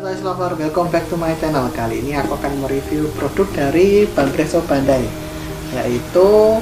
Toys Lover, welcome back to my channel. Kali ini aku akan mereview produk dari Bangreso Bandai Yaitu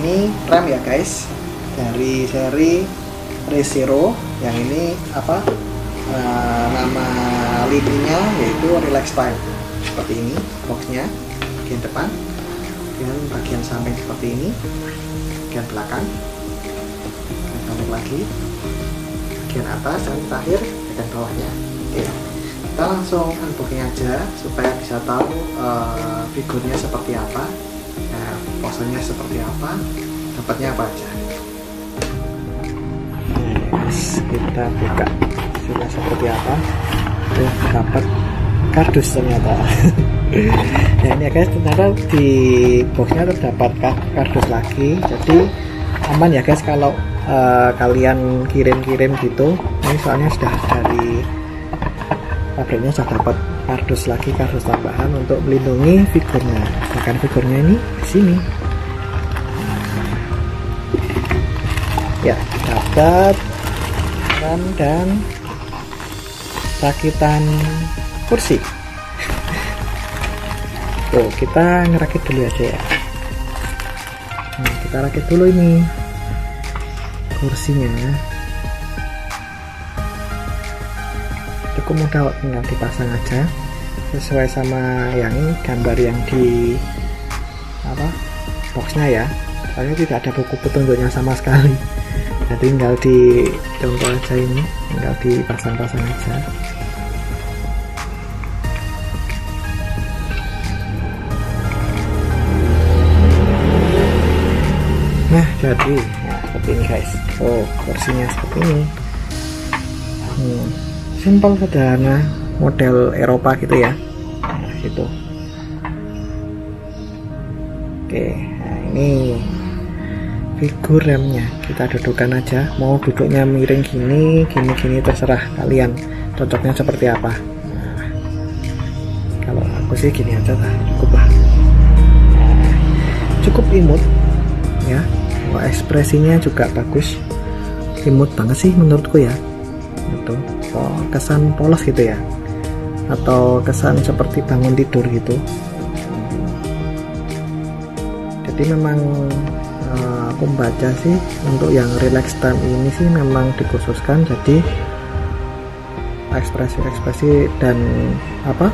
Ini rem ya guys Dari seri Resero Yang ini apa? Uh, Nama lininya yaitu Relax Time Seperti ini boxnya Bagian depan Kemudian bagian samping seperti ini Bagian belakang. Kita lagi Bagian atas dan terakhir bagian bawahnya. Oke kita langsung unboxing aja supaya bisa tahu uh, figurnya seperti apa. Nah, posenya seperti apa dapatnya apa aja. Yes, kita buka. Sudah seperti apa? Tuh dapat kardus ternyata. Nah ini ya guys ternyata di boxnya terdapat kardus lagi. Jadi aman ya guys kalau uh, kalian kirim-kirim gitu. Ini soalnya sudah dari pabriknya sudah dapat kardus lagi kardus tambahan untuk melindungi figurnya. Bahkan figurnya ini di sini. Ya dapat rem dan rakitan kursi. Tuh kita ngerakit dulu aja ya. Nah, kita rakit dulu ini kursinya cukup mudah tinggal dipasang aja sesuai sama yang gambar yang di apa boxnya ya. Soalnya tidak ada buku petunjuknya sama sekali. Jadi tinggal di contoh aja ini tinggal dipasang-pasang aja. Nah jadi nah, seperti ini guys. Oh kursinya seperti ini. Hmm simpel sederhana model Eropa gitu ya. Nah, gitu. Oke nah ini figur remnya. Kita dudukkan aja. Mau duduknya miring gini gini gini terserah kalian. Cocoknya seperti apa. Nah, kalau aku sih gini aja lah cukup lah. Nah, cukup imut ya. Ekspresinya juga bagus. Imut banget sih menurutku ya itu kesan polos gitu ya? Atau kesan seperti bangun tidur gitu? Jadi memang uh, aku baca sih untuk yang relax time ini sih memang dikhususkan. Jadi ekspresi-ekspresi dan apa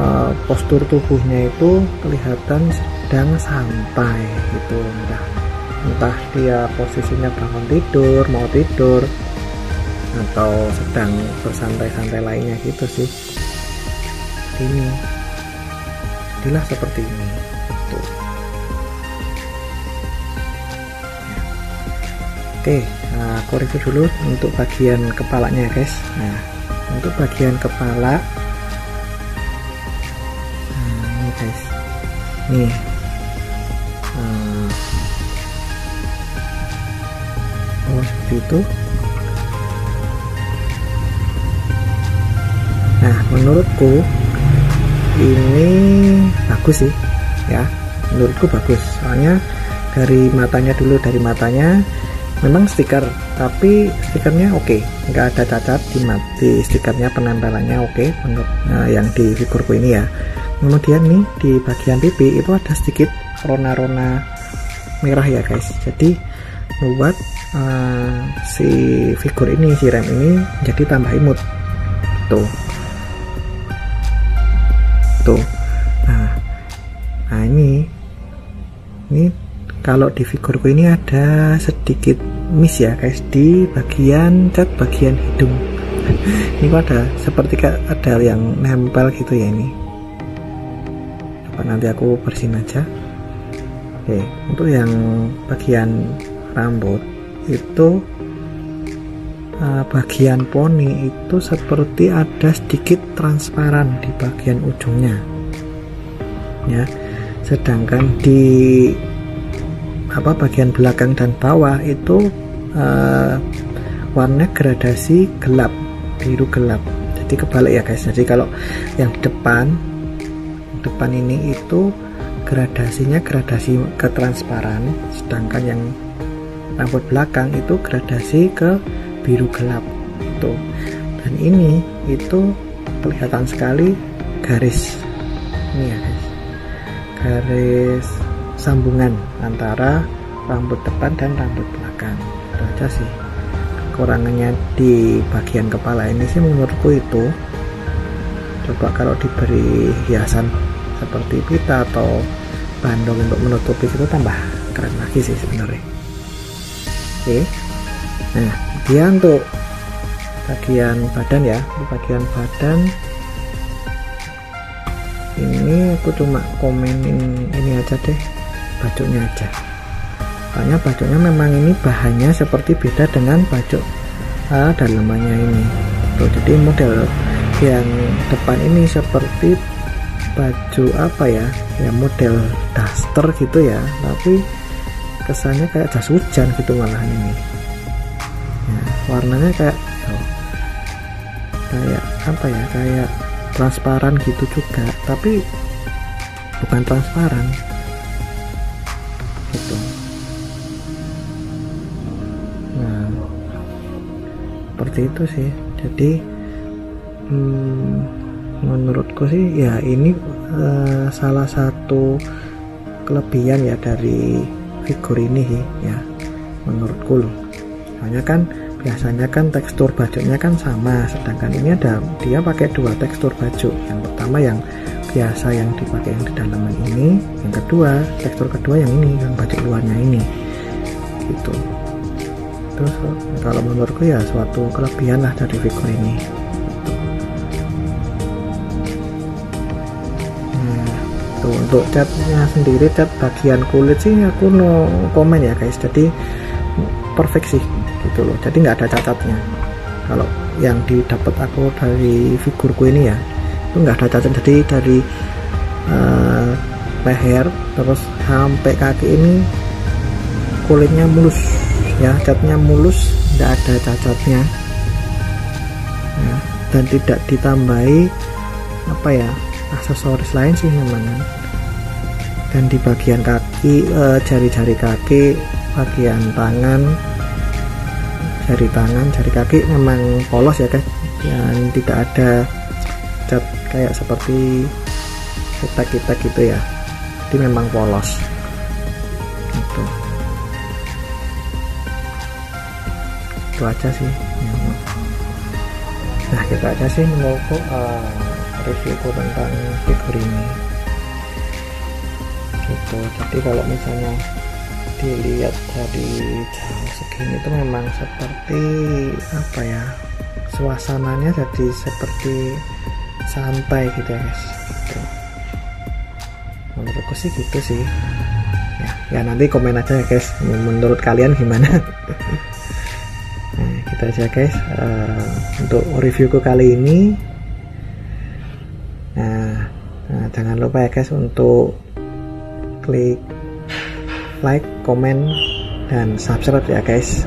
uh, postur tubuhnya itu kelihatan sedang santai gitu. Entah entah dia posisinya bangun tidur mau tidur atau sedang bersantai-santai lainnya gitu sih. Ini. Jadilah seperti ini. Tuh oke nah, aku review dulu untuk bagian kepalanya guys. Nah untuk bagian kepala. Nah ini guys. Nih. Nah, oh seperti itu nah menurutku ini bagus sih ya. Menurutku bagus. Soalnya dari matanya dulu dari matanya memang stiker tapi stikernya oke. Okay. nggak ada cacat di mati stikernya penempelannya oke okay, menurut nah, yang di figurku ini ya. Kemudian nih di bagian pipi itu ada sedikit rona-rona merah ya guys. Jadi membuat uh, si figur ini si rem ini jadi tambah imut tuh nah nah ini ini kalau di figurku ini ada sedikit miss ya guys di bagian cat bagian hidung. Ini kok ada seperti ada yang nempel gitu ya ini. Coba nanti aku bersihin aja. Oke untuk yang bagian rambut itu uh, bagian poni itu seperti ada sedikit transparan di bagian ujungnya. Ya. Sedangkan di apa bagian belakang dan bawah itu uh, warna gradasi gelap biru gelap. Jadi kebalik ya guys. Jadi kalau yang depan depan ini itu gradasinya gradasi ke transparan sedangkan yang rambut belakang itu gradasi ke biru gelap. Tuh. Dan ini itu kelihatan sekali garis. Ini ya guys. Garis sambungan antara rambut depan dan rambut belakang. Itu aja sih kekurangannya di bagian kepala ini sih menurutku itu. Coba kalau diberi hiasan seperti pita atau bandung untuk menutupi itu tambah keren lagi sih sebenarnya. Oke nah dia untuk bagian badan ya di bagian badan. Ini aku cuma komenin ini aja deh bajunya aja. Soalnya bajunya memang ini bahannya seperti beda dengan baju uh, dalamannya ini. Tuh jadi model yang depan ini seperti baju apa ya ya model daster gitu ya. Tapi kesannya kayak jas hujan gitu malahan ini warnanya kayak kayak apa ya kayak transparan gitu juga. Tapi bukan transparan. Gitu. Nah seperti itu sih. Jadi hmm, menurutku sih ya ini uh, salah satu kelebihan ya dari figur ini sih ya. Menurutku loh. Soalnya kan biasanya kan tekstur bajunya kan sama sedangkan ini ada dia pakai dua tekstur baju yang pertama yang biasa yang dipakai yang di dalaman ini yang kedua tekstur kedua yang ini yang baju luarnya ini. Gitu. Terus kalau menurutku ya suatu kelebihan lah dari figur ini. Nah, tuh untuk catnya sendiri cat bagian kulit sih aku no komen ya guys. Jadi perfect sih gitu loh. Jadi nggak ada cacatnya. Kalau yang didapat aku dari figurku ini ya itu nggak ada cacat. Jadi dari uh, leher terus sampai kaki ini kulitnya mulus ya catnya mulus tidak ada cacatnya. Ya, dan tidak ditambahi apa ya aksesoris lain sih memang dan di bagian kaki eh, jari-jari uh, kaki bagian tangan jari tangan jari kaki memang polos ya guys. Dan tidak ada cat kayak seperti kita-kita gitu ya. Jadi memang polos. Itu itu aja sih. Nah kita aja sih menurutku uh, reviewku tentang figur ini. Gitu. Jadi kalau misalnya dilihat dari jauh segini itu memang seperti apa ya suasananya jadi seperti santai gitu ya guys. Gitu. menurutku sih gitu sih. Ya, ya nanti komen aja ya guys. Menurut kalian gimana? Nah gitu aja guys. Uh, untuk reviewku kali ini nah, nah jangan lupa ya guys untuk klik like, komen, dan subscribe ya guys.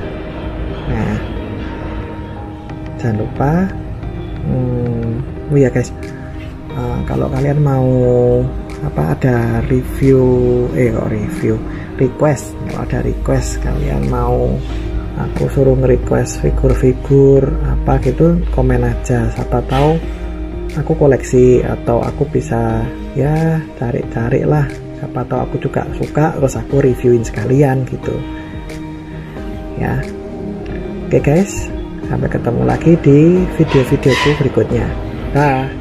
Nah, jangan lupa, hmm, oh ya guys, uh, kalau kalian mau apa ada review, eh kok review, request, kalau ada request kalian mau aku suruh nge-request figur-figur apa gitu komen aja. Siapa tahu aku koleksi atau aku bisa ya cari-cari lah siapa tahu aku juga suka terus aku reviewin sekalian gitu. Ya. Oke guys. Sampai ketemu lagi di video-videoku berikutnya. Dah